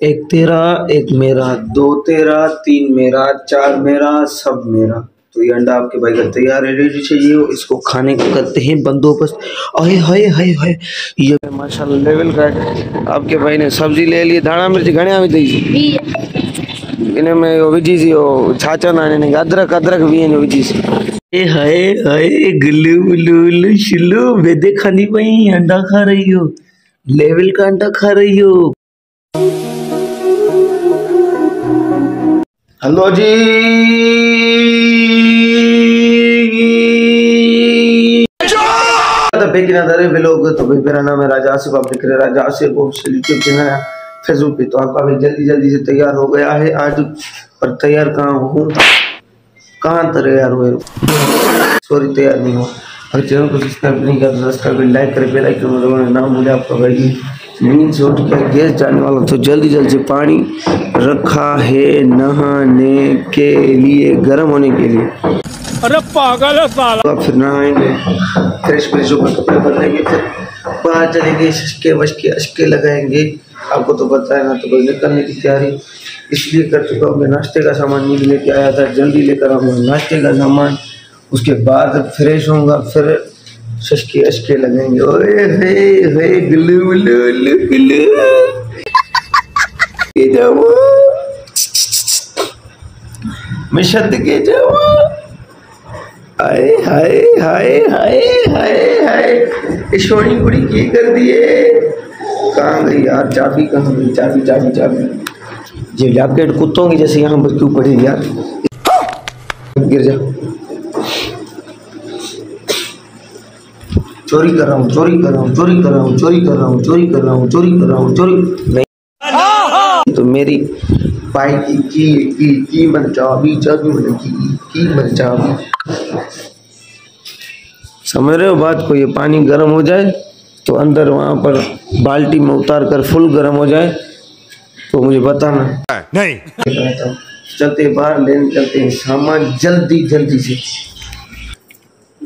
एक तेरा, एक मेरा, दो तेरा, तीन मेरा, चार मेरा, सब मेरा। तो ये अंडा आपके भाई का तैयार है रेडी चाहिए हो, इसको खाने को करते हैं बंदोबस्त। अरे हाय हाय हाय ये तो माशाल्लाह लेवल का है। आपके भाई ने सब्ज़ी ले ली, धाना मिर्च घने घणिया विधई इन में यो विजी सी छाचा ना ने अदरक अदरक भी है विजी सी ए, हाय हाय गिलू गुलू शिलू बेदे खानी भाई, अंडा खा रही हो। लेवल का अंडा खा रही हो। हेलो जी। तो लोग तो भाई मेरा नाम है राजा आसिफ आप देख रहे हैं Raja Asif official YouTube channel है। फेसबुक पे तो आपका भी जल्दी जल्दी से तैयार हो गया है आज पर तैयार कहाँ हूँ? कहाँ तैयार हुए सॉरी तैयार नहीं हुआ अगर चैनल को सब्सक्राइब नहीं तो सब्सक्राइब करें लाइक करें बेल आइकन दबाना नाम बोले आपका भाई से उठ कर गैस जाने वाला तो जल्दी जल्दी से पानी रखा है नहाने के लिए गर्म होने के लिए। अरे पागल है साला। तो फिर नहाएँगे। फ्रेश फ्रेश होकर कपड़े बदलेंगे फिर बाहर चलेंगे शशके वशके अशके लगाएँगे। आपको तो पता है ना तो बस निकलने की तैयारी इसलिए कर चुका हूँ। मैं नाश्ते का सामान नहीं लेके आया था जल्दी लेकर आऊँगा। नाश्ते का सामान उसके बाद फ्रेश होऊँगा, फिर शशके अशके लगेंगे। ओए हे हे गुल्लू गुल्लू गुल्लू के जाओ। छत के जाऊँ हाय हाय हाय हाय हाय। हाय छोड़ी कुड़ी की कर दिए। कहाँ गई यार? चाबी कहाँ गई? चाबी चाबी चाबी। ये लैपटेट कुत्तों की जैसे यहाँ क्यों पड़ी यार। गिर जा। चोरी कर रहा हूँ चोरी कर रहा हूँ चोरी कर रहा हूँ चोरी कर रहा हूँ चोरी कर रहा हूँ चोरी कर रहा हूँ चोरी नहीं। तो मेरी पाई की की की की मन चाबी चाबी मन की की मन चाबी समझ रहे हो बात? को ये पानी गर्म हो जाए तो अंदर वहाँ पर बाल्टी में उतार कर फुल गर्म हो जाए तो मुझे बताना। नहीं। चलते बाहर लेने चलते हैं सामान जल्दी जल्दी से।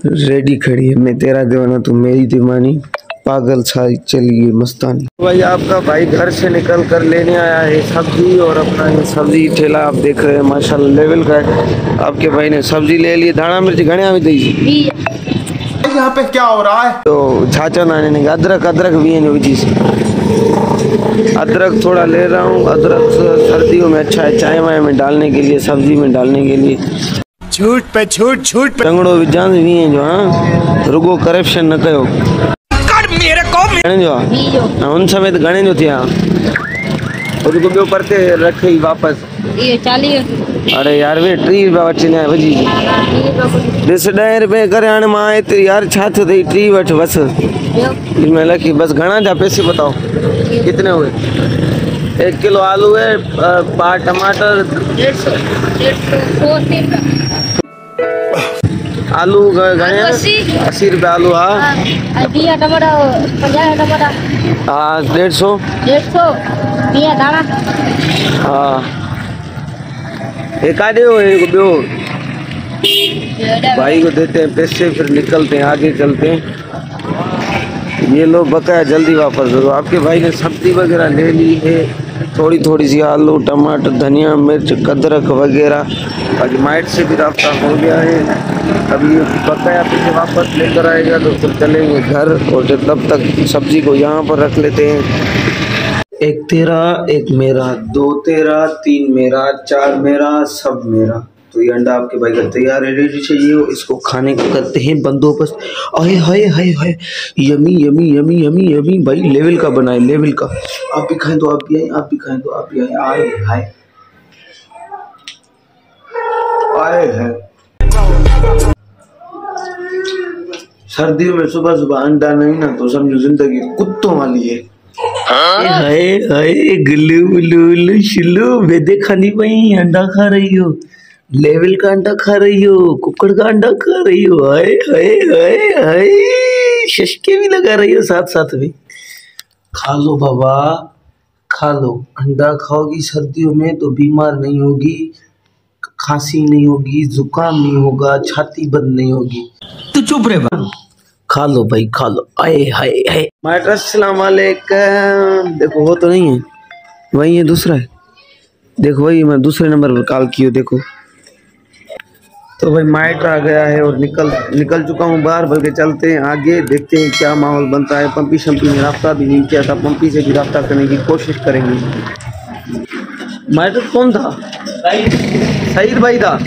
रेडी खड़ी है। मैं तेरा दीवाना तू मेरी दीवानी। पागल छाई चलिए मस्तानी। भाई आपका भाई घर से निकल कर लेने आया है सब्ज़ी और अपना ये सब्ज़ी ठेला आप देख रहे हैं माशाल्लाह लेवल का है। आपके भाई ने सब्ज़ी ले ली धाना मिर्च घने में दी यहाँ पे क्या हो रहा है? तो छाचा नाने ने अदरक अदरक भी है जी से अदरक थोड़ा ले रहा हूँ अदरक सर्दियों में अच्छा है चाय वाय में डालने के लिए सब्ज़ी में डालने के लिए। झूठ पे झूठ झूठ पे। चंगड़ो विजान भी है जो हाँ? रुगो करप्शन न कयो। कर मेरे को घणे जो आहे हाँ, उन समय तो घणे जो थिया। और रुगो ॿियो परते रखे ई वापसि। ये चालीह। अरे यार वे टी रुपया वठी न विझी ॾिस ॾह रुपए करे हाणे माँ हिते यार छा थियो अथई टी वठि बसि। इसमें लखी बस घना जा पैसे बताओ। कितने हुए? एक किलो आलू है अ, पा टमाटर। आलू घणे अस्सी। रुपये आलू हा। हाँ हा डेढ़ सौ। डेढ़ हा। एक आधे हो एक ॿियो भाई को देते हैं पैसे फिर निकलते हैं आगे चलते हैं। ये लो बकाया जल्दी वापस दो। आपके भाई ने सब्ज़ी वगैरह ले ली है। थोड़ी थोड़ी सी आलू, टमाटर, धनिया, मिर्च कदरक वगैरह। बाकी माइट से भी रास्ता हो गया है। अभी बकाया पैसे वापस लेकर आएगा तो फिर चलेंगे घर, और जब तब तक सब्ज़ी को यहाँ पर रख लेते हैं। एक तेरा, एक मेरा, दो तेरा, तीन मेरा, चार मेरा, सब मेरा। तो ये अंडा आपके भाई का तैयार है रेडी चाहिए इसको खाने का करते हैं बंदोबस्त। अरे हाय हाय हाय yummy yummy yummy yummy yummy भाई लेवल का बनाए लेवल का। आप भी खाएँ तो आप भी आए आप भी खाएँ तो आप भी आए। आए हाय आए हैं। सर्दियों में सुबह सुबह अंडा नहीं ना तो समझो ज़िंदगी कुत्तों वाली है। हाय हाय गुल्लू गुल्लू शिल्लू वेदे खानी पई अंडा खा रही हो। लेवल का अंडा खा रही हो कुकड़ का अंडा खा रही हो हाय हाय हाय हाय शशके भी लगा रही हो साथ साथ में। खा लो बाबा खा लो। अंडा खाओगी सर्दियों में तो बीमार नहीं होगी खांसी नहीं होगी जुकाम नहीं होगा छाती बंद नहीं होगी। तो चुप रे खा लो भाई खा लो। आए हाय हाय वालेकुम देखो वो तो नहीं है। वही है दूसरा है। देखो वही मैं दूसरे नंबर पर कॉल की हूँ देखो। तो भाई माइट आ गया है और निकल निकल चुका हूँ बाहर, बल्कि चलते हैं आगे, देखते हैं क्या माहौल बनता है। पंपी शम्पी ने रास्ता भी नहीं किया था, पंपी से भी रास्ता करने की कोशिश करेंगे। माइट कौन था? सईद भाई था।